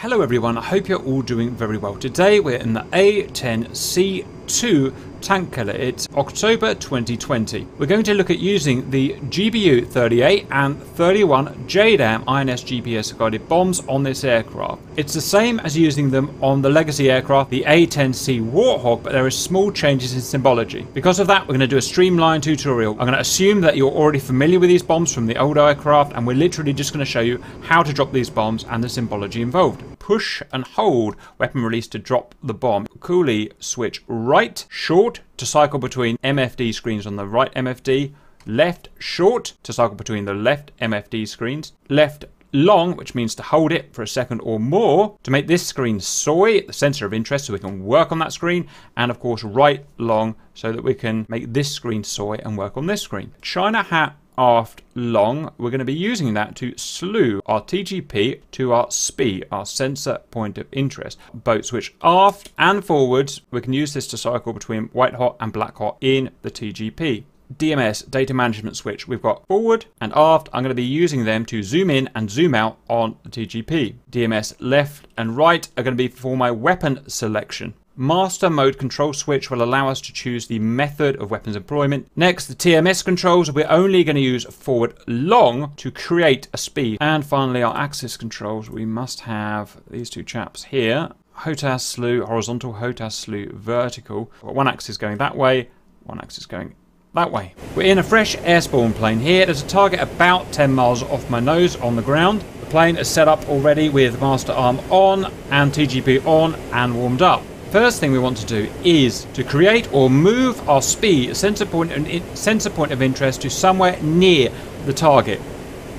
Hello everyone, I hope you're all doing very well. Today we're in the A10C2 tank killer. It's October 2020. We're going to look at using the GBU 38 and 31 JDAM INS GPS guided bombs on this aircraft. It's the same as using them on the legacy aircraft, the A10C Warthog, but there are small changes in symbology. Because of that, we're going to do a streamlined tutorial. I'm going to assume that you're already familiar with these bombs from the old aircraft, and we're literally just going to show you how to drop these bombs and the symbology involved push and hold weapon release to drop the bomb. Coolie switch right, short to cycle between MFD screens on the right MFD, left short to cycle between the left MFD screens, left long, which means to hold it for a second or more to make this screen SOI, the center of interest, so we can work on that screen, and of course right long so that we can make this screen SOI and work on this screen. China hat aft long, we're going to be using that to slew our TGP to our SPI, our sensor point of interest. Boat switch aft and forwards, we can use this to cycle between white hot and black hot in the TGP. DMS data management switch. We've got forward and aft. I'm going to be using them to zoom in and zoom out on the TGP. DMS left and right are going to be for my weapon selection. Master mode control switch will allow us to choose the method of weapons employment. Next, the TMS controls, we're only going to use forward long to create a SPI. And finally, our axis controls, we must have these two chaps here. HOTAS slew horizontal, HOTAS slew vertical. One axis going that way, one axis going that way. We're in a fresh airspawn plane here. There's a target about 10 miles off my nose on the ground. The plane is set up already with master arm on and TGP on and warmed up. First thing we want to do is to create or move our SPI sensor point, sensor point of interest to somewhere near the target.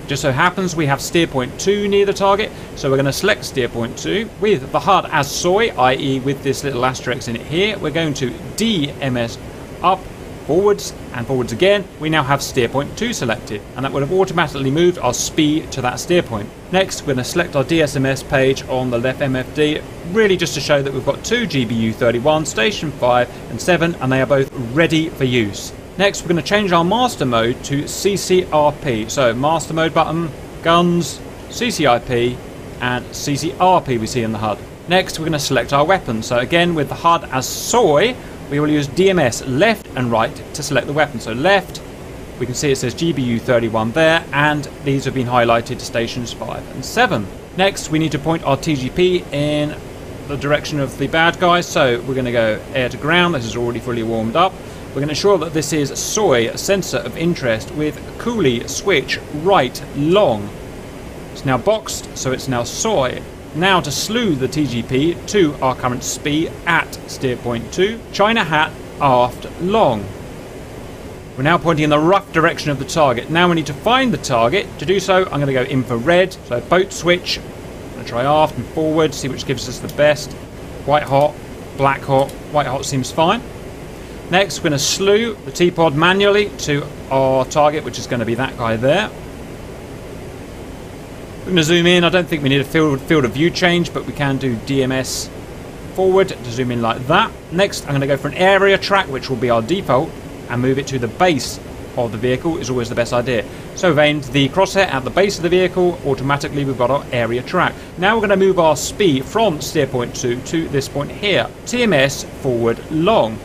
Just so happens we have steer point 2 near the target, so we're going to select steer point 2 with the HUD as SOI, i.e. with this little asterisk in it here. We're going to DMS up forwards and forwards again, we now have steer point 2 selected, and that would have automatically moved our SPI to that steer point. Next, we're going to select our DSMS page on the left MFD, really just to show that we've got two GBU 31, station 5 and 7, and they are both ready for use. Next, we're going to change our master mode to CCRP. So, master mode button, guns, CCIP, and CCRP we see in the HUD. Next, we're going to select our weapon. So again, with the HUD as SOI, we will use DMS left and right to select the weapon. So left, we can see it says GBU 31 there, and these have been highlighted to stations 5 and 7. Next, we need to point our TGP in the direction of the bad guys, so we're going to go air to ground. This is already fully warmed up. We're going to ensure that this is SOI sensor of interest, with coolie switch right long. It's now boxed, so it's now SOI. Now to slew the TGP to our current SPI at steer point 2, China hat aft long. We're now pointing in the rough direction of the target. Now we need to find the target. To do so, I'm going to go infrared. So boat switch. I'm going to try aft and forward, see which gives us the best. White hot, black hot. White hot seems fine. Next, we're going to slew the T-pod manually to our target, which is going to be that guy there. Going to zoom in. I don't think we need a field, field of view change, but we can do DMS forward to zoom in like that. Next, I'm going to go for an area track, which will be our default, and move it to the base of the vehicle is always the best idea. So we've aimed the crosshair at the base of the vehicle, automatically we've got our area track. Now we're going to move our SPI from steer point 2 to this point here. TMS forward long.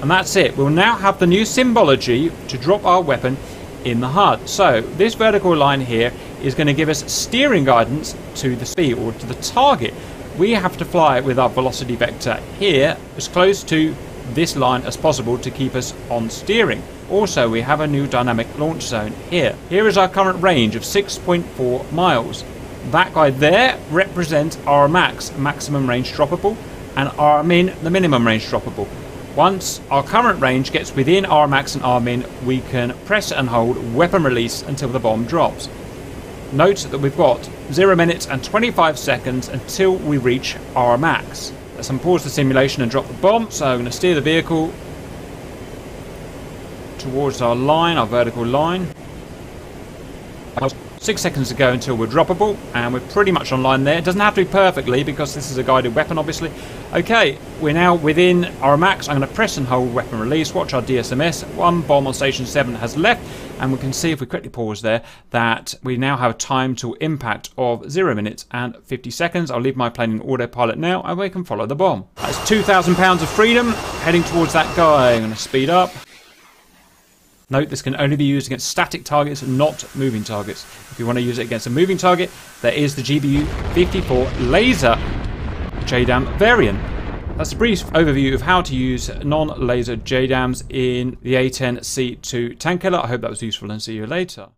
And that's it. We'll now have the new symbology to drop our weapon in the HUD. So this vertical line here is going to give us steering guidance to the SPI or to the target. We have to fly with our velocity vector here as close to this line as possible to keep us on steering. Also, we have a new dynamic launch zone here. Here is our current range of 6.4 miles. That guy there represents our max, maximum range droppable, and our min, the minimum range droppable. Once our current range gets within our max and our min, we can press and hold weapon release until the bomb drops. Note that we've got 0 minutes and 25 seconds until we reach our max. Let's unpause the simulation and drop the bomb. So I'm going to steer the vehicle towards our line, our vertical line. Six seconds to go until we're droppable, and we're pretty much online there. It doesn't have to be perfectly because this is a guided weapon, obviously. Okay, we're now within our max. I'm going to press and hold weapon release. Watch our DSMS. One bomb on station 7 has left, and we can see if we quickly pause there that we now have a time to impact of 0 minutes and 50 seconds. I'll leave my plane in autopilot now, and we can follow the bomb. That's 2,000 pounds of freedom heading towards that guy. I'm going to speed up. Note this can only be used against static targets, not moving targets. If you want to use it against a moving target, there is the GBU 54 laser JDAM variant. That's a brief overview of how to use non-laser JDAMs in the A10C2 tank killer. I hope that was useful and see you later.